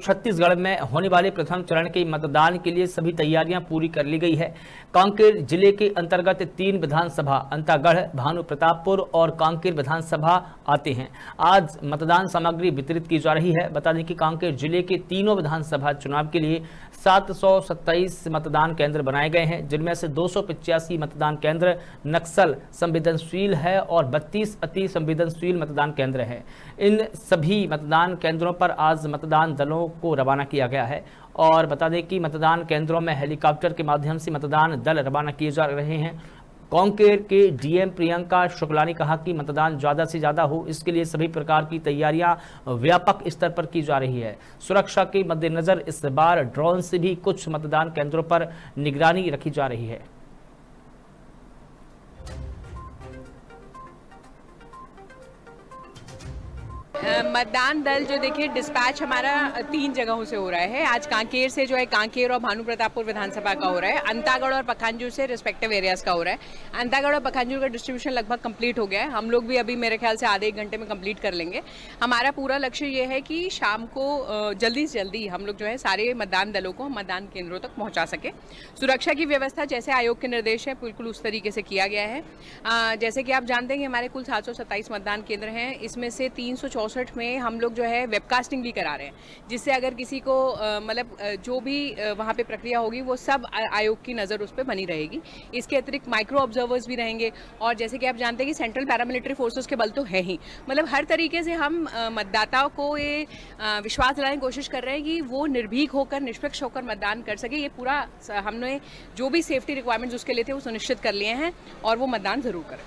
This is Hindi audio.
छत्तीसगढ़ में होने वाले प्रथम चरण के मतदान के लिए सभी तैयारियाँ पूरी कर ली गई है। कांकेर ज़िले के अंतर्गत तीन विधानसभा, अंतागढ़ भानु प्रतापपुर और कांकेर विधानसभा आते हैं। आज मतदान सामग्री वितरित की जा रही है। बता दें कि कांकेर ज़िले के तीनों विधानसभा चुनाव के लिए सात सौ सत्ताईस मतदान केंद्र बनाए गए हैं, जिनमें से दो मतदान केंद्र नक्सल संवेदनशील है और बत्तीस अति संवेदनशील मतदान केंद्र है। इन सभी मतदान केंद्रों पर आज मतदान दलों को रवाना किया गया है। और बता दें कि मतदान केंद्रों में हेलीकॉप्टर के माध्यम से मतदान दल रवाना किए जा रहे हैं। कांकेर के डीएम प्रियंका शुक्ला ने कहा कि मतदान ज़्यादा से ज़्यादा हो, इसके लिए सभी प्रकार की तैयारियाँ व्यापक स्तर पर की जा रही है। सुरक्षा के मद्देनज़र इस बार ड्रोन से भी कुछ मतदान केंद्रों पर निगरानी रखी जा रही है। मतदान दल जो देखिए डिस्पैच हमारा तीन जगहों से हो रहा है। आज कांकेर से जो है, कांकेर और भानु प्रतापपुर विधानसभा का हो रहा है। अंतागढ़ और पखानजूर से रिस्पेक्टिव एरियाज़ का हो रहा है। अंतागढ़ और पखानजूर का डिस्ट्रीब्यूशन लगभग कंप्लीट हो गया है। हम लोग भी अभी मेरे ख्याल से आधे एक घंटे में कंप्लीट कर लेंगे। हमारा पूरा लक्ष्य ये है कि शाम को जल्दी से जल्दी हम लोग जो है, सारे मतदान दलों को, मतदान केंद्रों तक पहुँचा सके। सुरक्षा की व्यवस्था जैसे आयोग के निर्देश है, बिल्कुल उस तरीके से किया गया है। जैसे कि आप जानते हैं हमारे कुल सात सौ सत्ताईस मतदान केंद्र हैं। इसमें से तीन चौसठ में हम लोग जो है वेबकास्टिंग भी करा रहे हैं। जिससे अगर किसी को मतलब जो भी वहाँ पे प्रक्रिया होगी, वो सब आयोग की नज़र उस पर बनी रहेगी। इसके अतिरिक्त माइक्रो ऑब्जर्वर्स भी रहेंगे। और जैसे कि आप जानते हैं कि सेंट्रल पैरामिलिट्री फोर्सेज के बल तो है ही। मतलब हर तरीके से हम मतदाताओं को ये विश्वास दिलाने की कोशिश कर रहे हैं कि वो निर्भीक होकर, निष्पक्ष होकर मतदान कर सके। ये पूरा हमने जो भी सेफ्टी रिक्वायरमेंट्स उसके लिए थे, वो सुनिश्चित कर लिए हैं और वो मतदान ज़रूर करें।